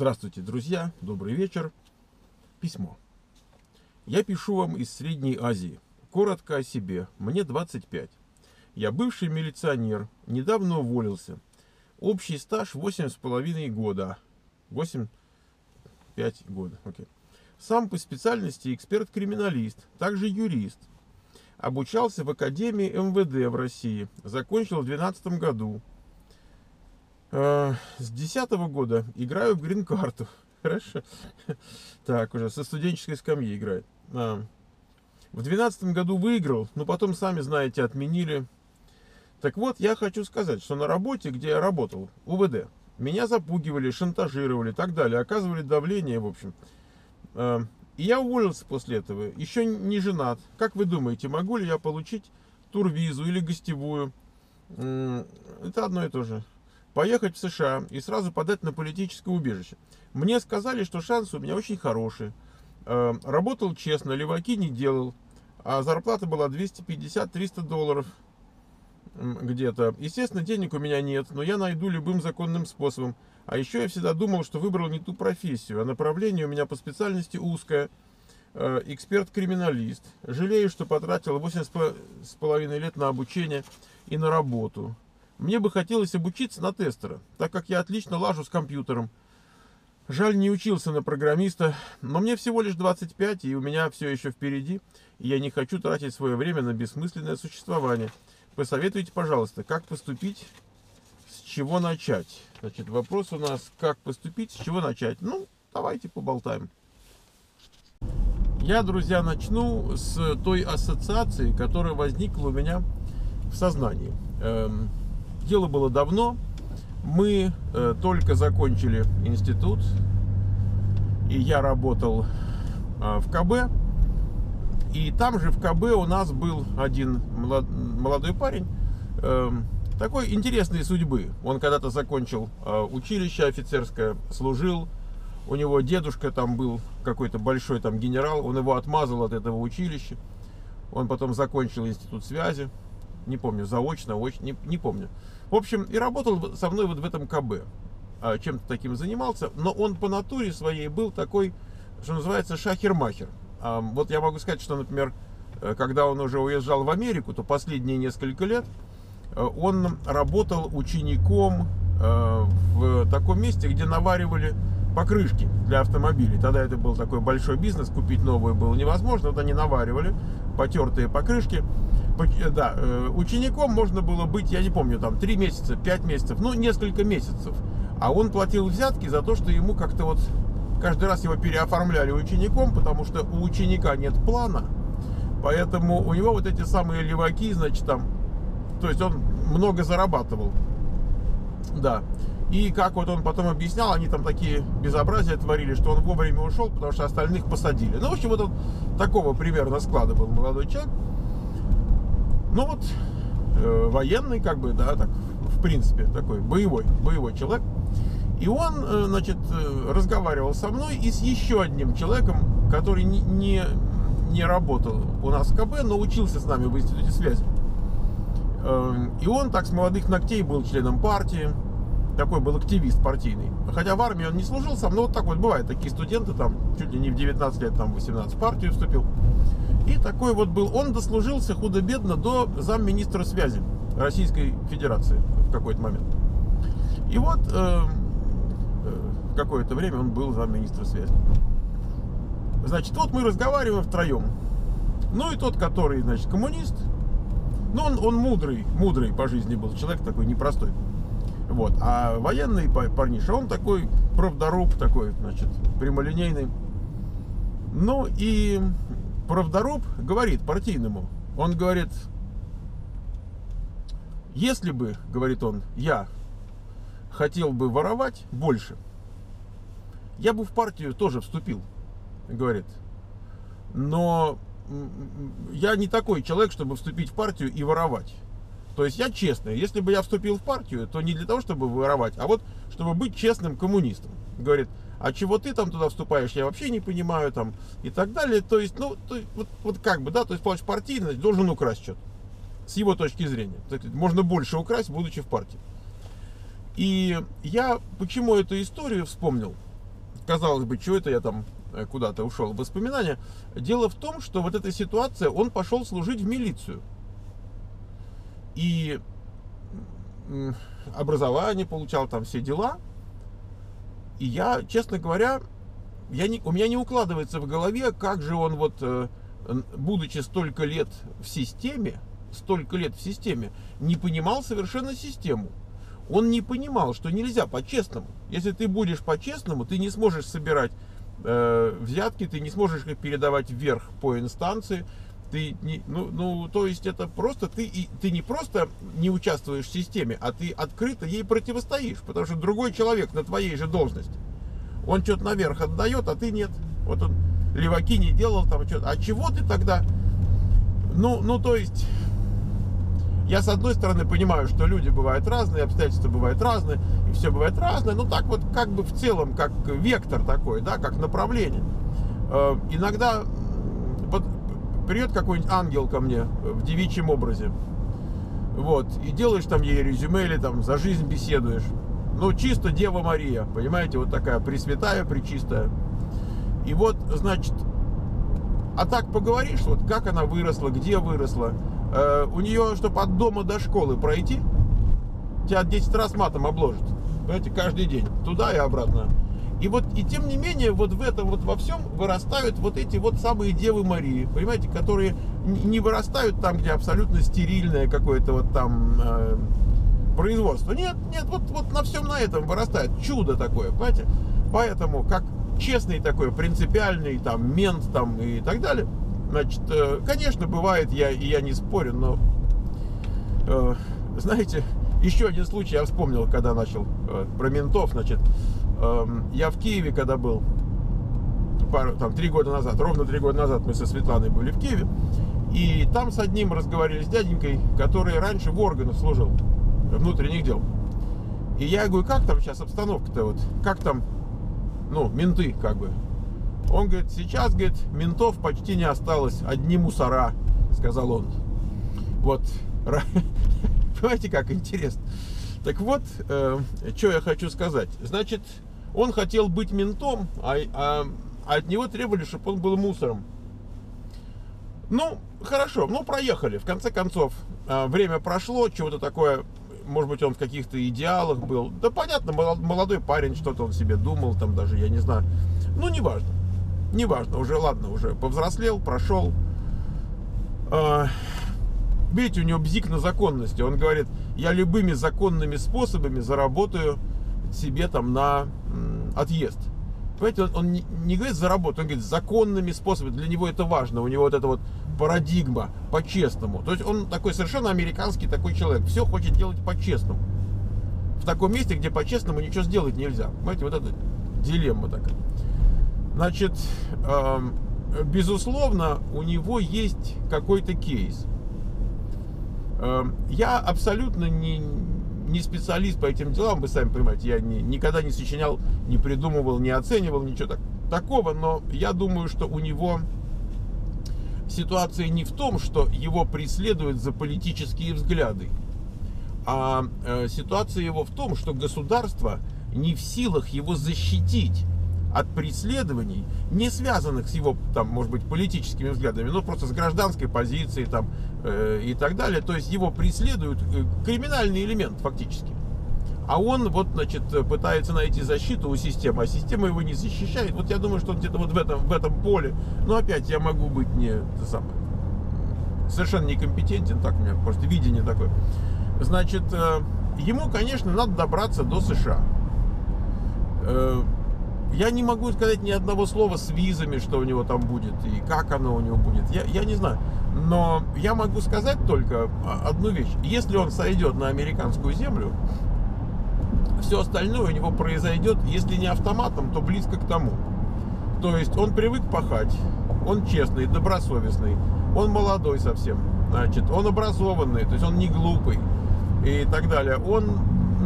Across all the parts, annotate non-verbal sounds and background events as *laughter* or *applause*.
Здравствуйте, друзья, добрый вечер. Письмо. Я пишу вам из Средней Азии. Коротко о себе. Мне 25. Я бывший милиционер, недавно уволился. Общий стаж 8,5 года. 8, 5 года, окей. Сам по специальности эксперт-криминалист, также юрист. Обучался в Академии МВД в России. Закончил в 2012 году. Э, с 2010 года играю в грин-карту. *laughs* Хорошо. Так, уже со студенческой скамьи играет. А. В 2012 году выиграл, но потом, сами знаете, отменили. Так вот, я хочу сказать, что на работе, где я работал, УВД, меня запугивали, шантажировали и так далее, оказывали давление, в общем. А, и я уволился после этого, еще не женат. Как вы думаете, могу ли я получить турвизу или гостевую? Это одно и то же. Поехать в США и сразу подать на политическое убежище. Мне сказали, что шансы у меня очень хорошие. А, работал честно, леваки не делал. А зарплата была 250-300 долларов где-то. Естественно, денег у меня нет, но я найду любым законным способом. А еще я всегда думал, что выбрал не ту профессию, а направление у меня по специальности узкое. Э, эксперт-криминалист. Жалею, что потратил 8,5 лет на обучение и на работу. Мне бы хотелось обучиться на тестера, так как я отлично лажу с компьютером. Жаль, не учился на программиста, но мне всего лишь 25, и у меня все еще впереди, и я не хочу тратить свое время на бессмысленное существование. Посоветуйте, пожалуйста, как поступить чего начать? Значит, вопрос у нас, как поступить, с чего начать? Ну, давайте поболтаем. Я, друзья, начну с той ассоциации, которая возникла у меня в сознании. Эм, дело было давно. Мы э, только закончили институт, и я работал э, в КБ. И там же в КБ у нас был один молодой парень, эм, такой интересной судьбы. Он когда-то закончил э, училище офицерское, служил. У него дедушка там был какой-то большой там генерал, он его отмазал от этого училища. Он потом закончил институт связи, не помню, заочно, очно, не, не помню. В общем, и работал со мной вот в этом КБ. А, чем-то таким занимался, но он по натуре своей был такой, что называется, шахер-махер. А, вот я могу сказать, что, например, э, когда он уже уезжал в Америку, то последние несколько лет Э, он работал учеником э, в таком месте, где наваривали покрышки для автомобилей. Тогда это был такой большой бизнес, купить новую было невозможно, вот они наваривали потертые покрышки. Э, да, учеником можно было быть, я не помню, там 3 месяца, 5 месяцев, ну несколько месяцев. А он платил взятки за то, что ему как-то вот каждый раз его переоформляли учеником, потому что у ученика нет плана. Поэтому у него вот эти самые леваки, значит, там то есть он много зарабатывал. Да. И как вот он потом объяснял, они там такие безобразия творили, что он вовремя ушел, потому что остальных посадили. Ну, в общем, вот он такого примерно склада был молодой человек. Ну вот, э, военный, как бы, да, так, в принципе, такой боевой, боевой человек. И он, э, значит, э, разговаривал со мной и с еще одним человеком, который не, не, работал у нас в КБ, но учился с нами в институте связи. Эм, и он так с молодых ногтей был членом партии, такой был активист партийный. Хотя в армии он не служил сам, но вот так вот бывает, такие студенты там чуть ли не в 19 лет, там 18 в партию вступил. И такой вот был, он дослужился худо-бедно до замминистра связи Российской Федерации в какой-то момент. И вот э, в какое-то время он был замминистра связи. Значит, вот мы разговариваем втроем. Ну и тот, который, значит, коммунист, ну, он, он мудрый, мудрый по жизни был человек такой, непростой. Вот. А военный парниша, он такой правдоруб такой, значит, прямолинейный. Ну и правдоруб говорит партийному, он говорит, если бы, говорит он, я хотел бы воровать больше, я бы в партию тоже вступил, говорит. Но я не такой человек, чтобы вступить в партию и воровать. То есть я честный. Если бы я вступил в партию, то не для того, чтобы воровать, а вот чтобы быть честным коммунистом. Говорит, а чего ты там туда вступаешь, я вообще не понимаю там и так далее. То есть, ну, то, вот, вот как бы, да, то есть плачь партийный, должен украсть что-то. С его точки зрения. Так, можно больше украсть, будучи в партии. И я почему эту историю вспомнил? казалось бы, что это я там э, куда-то ушел в воспоминания. Дело в том, что вот эта ситуация, он пошел служить в милицию. И образование получал, там все дела. И я, честно говоря, я не, у меня не укладывается в голове, как же он вот, э, будучи столько лет в системе, столько лет в системе, не понимал совершенно систему. Он не понимал, что нельзя по-честному. Если ты будешь по-честному, ты не сможешь собирать э, взятки, ты не сможешь их передавать вверх по инстанции. Ты не, ну, ну, то есть это просто ты, ты не просто не участвуешь в системе, а ты открыто ей противостоишь, потому что другой человек на твоей же должности. Он что-то наверх отдает, а ты нет. Вот он леваки не делал там что-то. А чего ты тогда? Ну, ну, то есть, я с одной стороны понимаю, что люди бывают разные, обстоятельства бывают разные, и все бывает разное, ну так вот как бы в целом, как вектор такой, да, как направление. Э, иногда придет какой-нибудь ангел ко мне в девичьем образе, вот, и делаешь там ей резюме или там за жизнь беседуешь. Ну, чисто Дева Мария, понимаете, вот такая пресвятая, пречистая. И вот, значит, а так поговоришь, вот как она выросла, где выросла, э, у нее, чтобы от дома до школы пройти, тебя 10 раз матом обложат. Понимаете, каждый день. Туда и обратно. И вот, и тем не менее, вот в этом вот во всем вырастают вот эти вот самые Девы Марии, понимаете, которые не вырастают там, где абсолютно стерильное какое-то вот там э, производство. Нет, нет, вот, вот на всем на этом вырастает чудо такое, понимаете. Поэтому, как честный такой, принципиальный, там, мент там и так далее, Значит, э, конечно, бывает, я, и я не спорю, но, э, знаете, *laughs* еще один случай я вспомнил, когда начал э, про ментов, значит, я в Киеве, когда был, пару, там, три года назад, ровно три года назад мы со Светланой были в Киеве, и там с одним разговаривали с дяденькой, который раньше в органах служил, внутренних дел. И я говорю, как там сейчас обстановка-то, вот, как там, ну, менты, как бы, он говорит, сейчас, говорит, ментов почти не осталось, одни мусора, сказал он. Вот, *laughs* понимаете, как интересно. Так вот, э, что я хочу сказать. Значит, он хотел быть ментом, а, а, а от него требовали, чтобы он был мусором. Ну, хорошо, ну проехали. В конце концов, э, время прошло, чего-то такое, может быть, он в каких-то идеалах был. Да понятно, молодой парень, что-то он себе думал, там даже, я не знаю. Ну, неважно неважно, уже ладно, уже повзрослел, прошел. А, видите, у него бзик на законности. Он говорит, я любыми законными способами заработаю себе там на отъезд. Понимаете, он, не, говорит заработать, он говорит законными способами. Для него это важно. У него вот эта вот парадигма по-честному. То есть он такой совершенно американский такой человек. Все хочет делать по-честному. В таком месте, где по-честному ничего сделать нельзя. Понимаете, вот это дилемма такая. Значит, эм, безусловно, у него есть какой-то кейс. Эм, я абсолютно не, не специалист по этим делам, вы сами понимаете, я не, никогда не сочинял, не придумывал, не оценивал, ничего так, такого, но я думаю, что у него ситуация не в том, что его преследуют за политические взгляды, а э, ситуация его в том, что государство не в силах его защитить от преследований, не связанных с его, там, может быть, политическими взглядами, но просто с гражданской позицией там, э, и так далее. То есть его преследуют э, криминальный элемент фактически. А он вот, значит, пытается найти защиту у системы, а система его не защищает. Вот я думаю, что он где-то вот в этом, в этом поле. Но опять я могу быть не самое, совершенно некомпетентен, так у меня просто видение такое. Значит, э, ему, конечно, надо добраться до США э, я не могу сказать ни одного слова с визами, что у него там будет и как оно у него будет. Я, я не знаю. Но я могу сказать только одну вещь. Если он сойдет на американскую землю, все остальное у него произойдет, если не автоматом, то близко к тому. То есть он привык пахать, он честный, добросовестный, он молодой совсем, значит, он образованный, то есть он не глупый и так далее. Он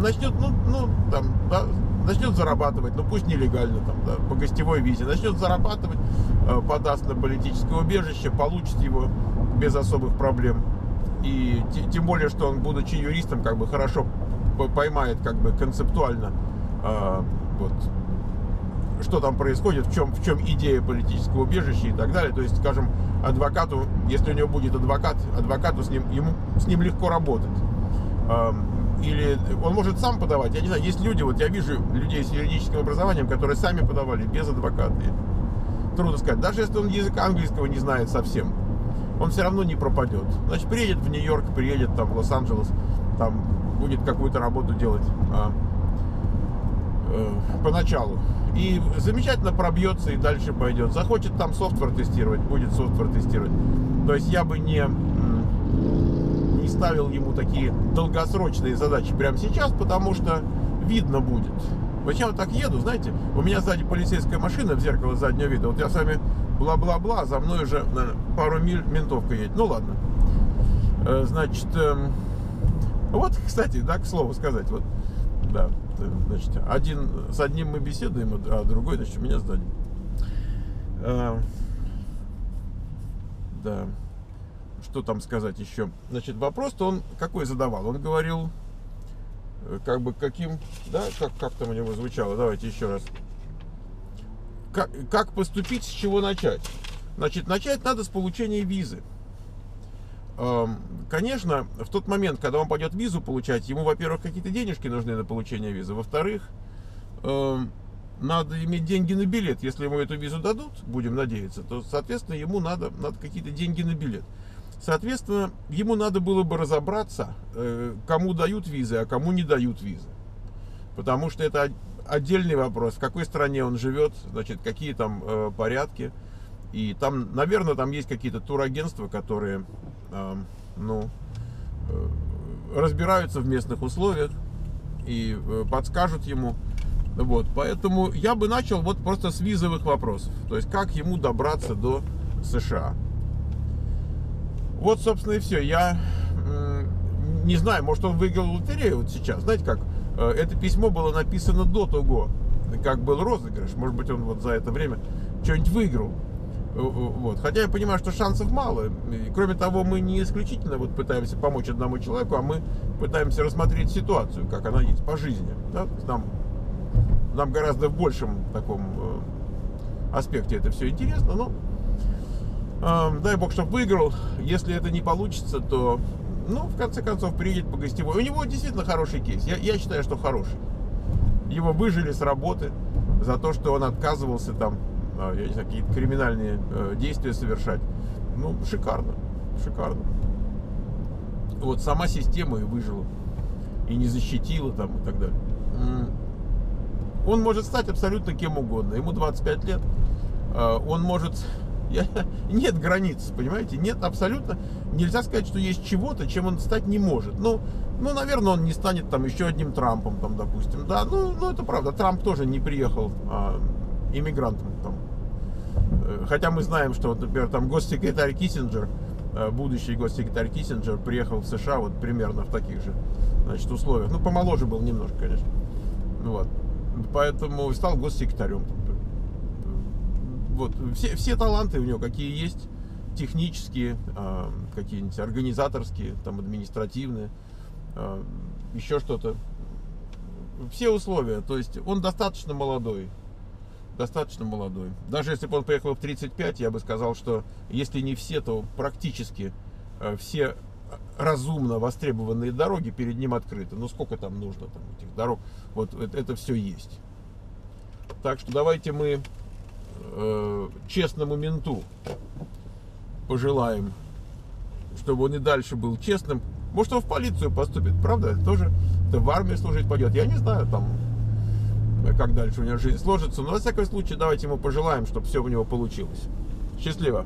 начнет, ну, ну там, да, начнет зарабатывать, ну пусть нелегально, там, да, по гостевой визе, начнет зарабатывать, э, подаст на политическое убежище, получит его без особых проблем. И тем более, что он, будучи юристом, как бы хорошо поймает как бы концептуально э, вот, что там происходит, в чем, в чем идея политического убежища и так далее. То есть, скажем, адвокату, если у него будет адвокат, адвокату с ним, ему, с ним легко работать. Или он может сам подавать. Я не знаю, есть люди, вот я вижу людей с юридическим образованием, которые сами подавали без адвоката. Трудно сказать. Даже если он язык английского не знает совсем, он все равно не пропадет. Значит, приедет в Нью-Йорк, приедет там в Лос-Анджелес, там будет какую-то работу делать а, э, поначалу. И замечательно пробьется и дальше пойдет. Захочет там software тестировать, будет software тестировать. То есть я бы не, не ставил ему такие долгосрочные задачи прямо сейчас, потому что видно будет. Зачем я так еду, знаете? У меня сзади полицейская машина в зеркало заднего вида. Вот я с вами бла-бла-бла, за мной уже наверное, пару миль ментовка едет. Ну ладно. Э, значит, эм, вот, *laughs* кстати, да, к слову сказать, вот, да, значит, один, с одним мы беседуем, а другой, значит, у меня сзади. А, да. Что там сказать еще? Значит, вопрос-то он какой задавал? Он говорил, э, как бы каким, да, как, как там у него звучало, давайте еще раз. Как, как поступить, с чего начать? Значит, начать надо с получения визы. Конечно, в тот момент, когда он пойдет визу получать, ему, во-первых, какие-то денежки нужны на получение визы. Во-вторых, надо иметь деньги на билет. Если ему эту визу дадут, будем надеяться, то, соответственно, ему надо, надо какие-то деньги на билет. Соответственно, ему надо было бы разобраться, э, кому дают визы, а кому не дают визы. Потому что это отдельный вопрос, в какой стране он живет, значит, какие там э, порядки. И там, наверное, там есть какие-то турагентства, которые, э, ну, э, разбираются в местных условиях и подскажут ему. Вот, поэтому я бы начал вот просто с визовых вопросов. То есть, как ему добраться до США. Вот, собственно, и все. Я не знаю, может, он выиграл лотерею вот сейчас. Знаете как? Э, это письмо было написано до того, как был розыгрыш. Может быть, он вот за это время что-нибудь выиграл. Э, э, вот. Хотя я понимаю, что шансов мало. И, кроме того, мы не исключительно вот пытаемся помочь одному человеку, а мы пытаемся рассмотреть ситуацию, как она есть по жизни. Да? Нам, нам гораздо в большем таком аспекте это все интересно, но дай бог, чтобы выиграл. Если это не получится, то, ну, в конце концов, приедет по гостевой. У него действительно хороший кейс. Я, я считаю, что хороший. Его выжили с работы за то, что он отказывался там а, какие-то криминальные э, действия совершать. Ну, шикарно, шикарно. Вот сама система и выжила, и не защитила там и так далее. Он может стать абсолютно кем угодно. Ему 25 лет. А, он может... *laughs* Нет границ, понимаете? Нет абсолютно... Нельзя сказать, что есть чего-то, чем он стать не может. Ну, ну, наверное, он не станет там еще одним Трампом, там, допустим. Да, ну, ну это правда. Трамп тоже не приехал а, иммигрантом там. Э, хотя мы знаем, что, вот, например, там госсекретарь Киссинджер, э, будущий госсекретарь Киссинджер приехал в США вот примерно в таких же значит, условиях. Ну, помоложе был немножко, конечно. Вот. Поэтому стал госсекретарем. Вот. Все, все таланты у него какие есть, технические, э, какие-нибудь организаторские, там, административные, э, еще что-то. Все условия. То есть он достаточно молодой достаточно молодой. Даже если бы он приехал в 35, я бы сказал, что если не все, то практически э, все разумно востребованные дороги перед ним открыты. Ну сколько там нужно там этих дорог? Вот это, это все есть. Так что давайте мы э, честному менту пожелаем, чтобы он и дальше был честным. Может он в полицию поступит, правда? Тоже в армию служить пойдет. Я не знаю, там как дальше у него жизнь сложится. Но, во всяком случае, давайте ему пожелаем, чтобы все у него получилось. Счастливо!